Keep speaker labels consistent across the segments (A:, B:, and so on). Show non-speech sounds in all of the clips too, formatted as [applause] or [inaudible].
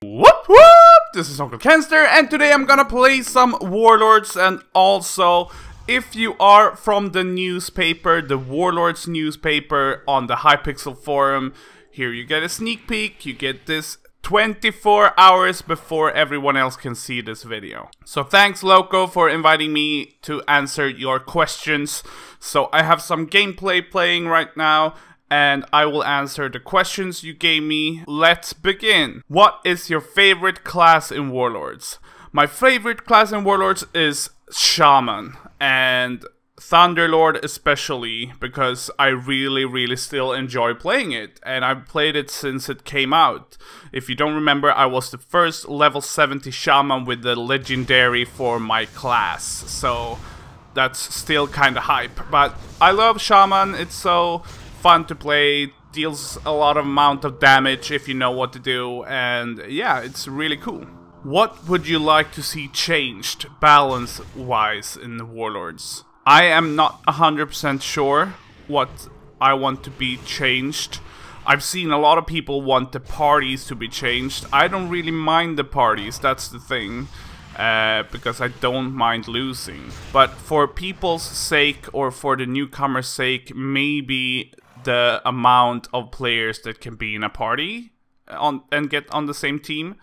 A: Whoop whoop! This is Onkelkenster, and today I'm gonna play some Warlords, and also, if you are from the newspaper, the Warlords newspaper on the Hypixel forum, here you get a sneak peek, you get this 24 hours before everyone else can see this video. So thanks Loco for inviting me to answer your questions. So I have some gameplay playing right now, and I will answer the questions you gave me. Let's begin. What is your favorite class in Warlords? My favorite class in Warlords is Shaman, and Thunderlord especially, because I really, really still enjoy playing it, and I've played it since it came out. If you don't remember, I was the first level 70 Shaman with the legendary for my class, so that's still kinda hype. But I love Shaman, it's so fun to play, deals a lot of amount of damage if you know what to do, and yeah, it's really cool. What would you like to see changed, balance-wise, in the Warlords? I am not 100% sure what I want to be changed. I've seen a lot of people want the parties to be changed. I don't really mind the parties, that's the thing. Uh, because I don't mind losing. But for people's sake or for the newcomer's sake, maybe the amount of players that can be in a party on and get on the same team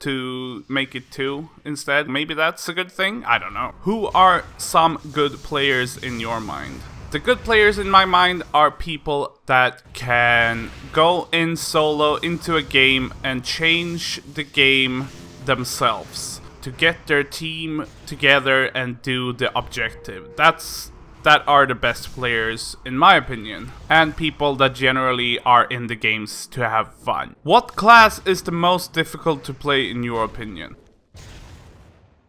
A: to make it two instead. Maybe that's a good thing? I don't know. Who are some good players in your mind? The good players in my mind are people that can go in solo into a game and change the game themselves to get their team together and do the objective. That's that are the best players in my opinion and people that generally are in the games to have fun. What class is the most difficult to play in your opinion?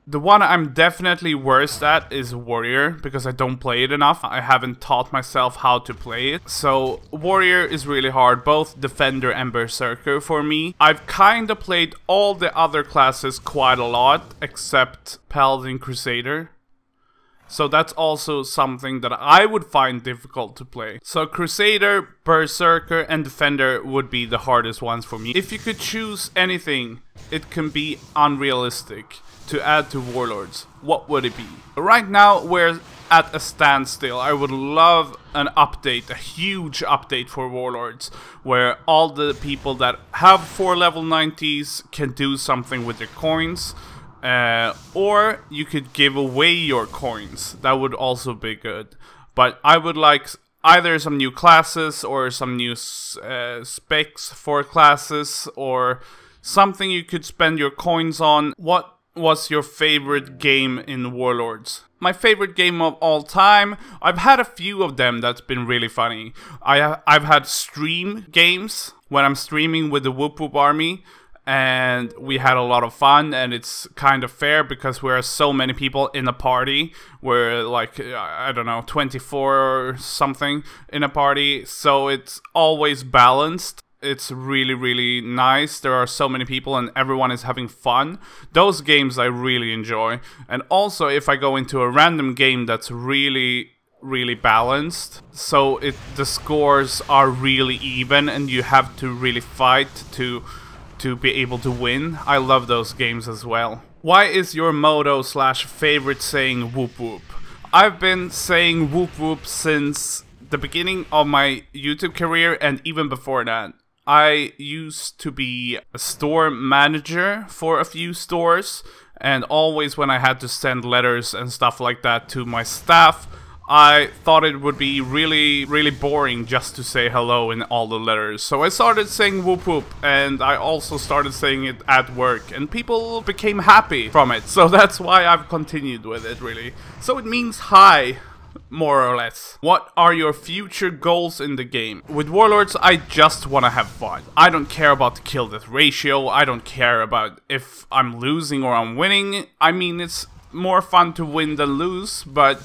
A: The one I'm definitely worst at is Warrior, because I don't play it enough. I haven't taught myself how to play it. So Warrior is really hard, both Defender and Berserker for me. I've kinda played all the other classes quite a lot, except Paladin Crusader. So that's also something that I would find difficult to play. So Crusader, Berserker, and Defender would be the hardest ones for me. If you could choose anything, it can be unrealistic to add to Warlords. What would it be? Right now we're at a standstill. I would love an update, a huge update for Warlords, where all the people that have 4 level 90s can do something with their coins. Uh, or you could give away your coins. That would also be good. But I would like either some new classes or some new uh, specs for classes or something you could spend your coins on. What was your favorite game in Warlords? My favorite game of all time. I've had a few of them that's been really funny. I I've had stream games when I'm streaming with the Whoop Whoop Army and we had a lot of fun and it's kind of fair because we're so many people in a party. We're like i don't know 24 or something in a party so it's always balanced. It's really really nice. There are so many people and everyone is having fun. Those games i really enjoy. And also if i go into a random game that's really really balanced so it the scores are really even and you have to really fight to to be able to win. I love those games as well. Why is your motto slash favorite saying whoop whoop? I've been saying whoop whoop since the beginning of my YouTube career and even before that. I used to be a store manager for a few stores and always when I had to send letters and stuff like that to my staff, I thought it would be really, really boring just to say hello in all the letters. So I started saying whoop whoop, and I also started saying it at work, and people became happy from it. So [laughs] that's why I've continued with it, really. So it means hi, more or less. What are your future goals in the game? With Warlords, I just want to have fun. I don't care about the kill death ratio, I don't care about if I'm losing or I'm winning. I mean, it's more fun to win than lose, but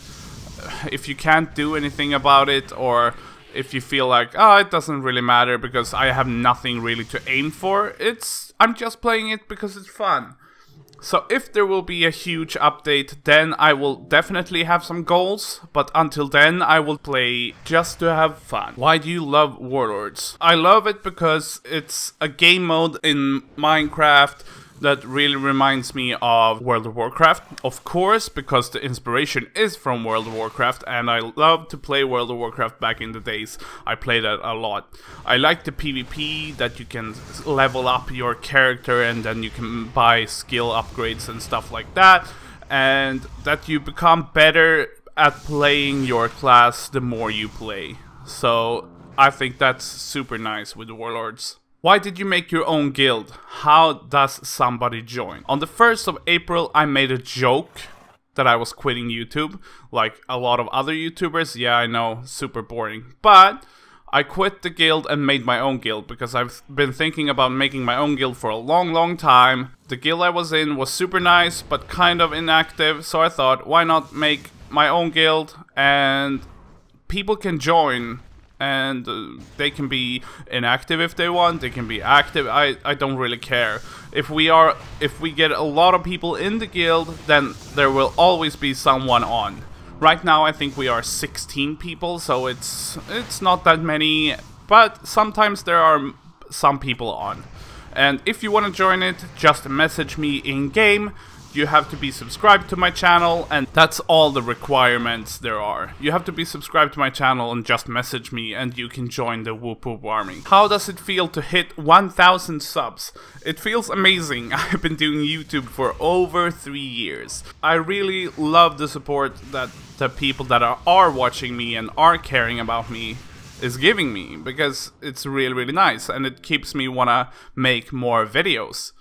A: if you can't do anything about it or if you feel like oh it doesn't really matter because I have nothing really to aim for it's I'm just playing it because it's fun So if there will be a huge update, then I will definitely have some goals, but until then I will play just to have fun. Why do you love Warlords? I love it because it's a game mode in Minecraft that really reminds me of World of Warcraft. Of course, because the inspiration is from World of Warcraft, and I loved to play World of Warcraft back in the days. I played that a lot. I like the PvP that you can level up your character and then you can buy skill upgrades and stuff like that, and that you become better at playing your class the more you play. So I think that's super nice with the Warlords. Why did you make your own guild? How does somebody join? On the 1st of April, I made a joke that I was quitting YouTube, like a lot of other YouTubers. Yeah, I know, super boring. But I quit the guild and made my own guild because I've been thinking about making my own guild for a long, long time. The guild I was in was super nice, but kind of inactive, so I thought, why not make my own guild and people can join and uh, they can be inactive if they want they can be active I, I don't really care. If we are if we get a lot of people in the guild then there will always be someone on. Right now I think we are 16 people so it's it's not that many but sometimes there are some people on. And if you want to join it just message me in game you have to be subscribed to my channel and that's all the requirements there are. You have to be subscribed to my channel and just message me and you can join the Whoop Whoop Army. How does it feel to hit 1000 subs? It feels amazing. [laughs] I've been doing YouTube for over 3 years. I really love the support that the people that are, are watching me and are caring about me is giving me because it's really really nice and it keeps me wanna make more videos.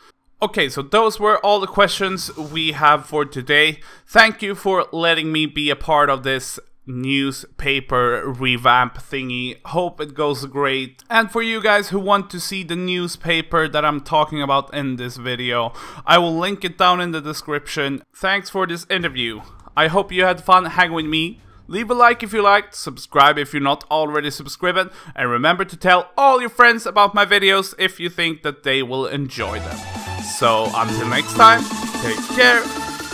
A: Okay, so those were all the questions we have for today. Thank you for letting me be a part of this newspaper revamp thingy. Hope it goes great. And for you guys who want to see the newspaper that I'm talking about in this video, I will link it down in the description. Thanks for this interview. I hope you had fun hanging with me. Leave a like if you liked, subscribe if you're not already subscribed, and remember to tell all your friends about my videos if you think that they will enjoy them. So until next time, take care.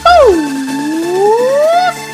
A: Bye.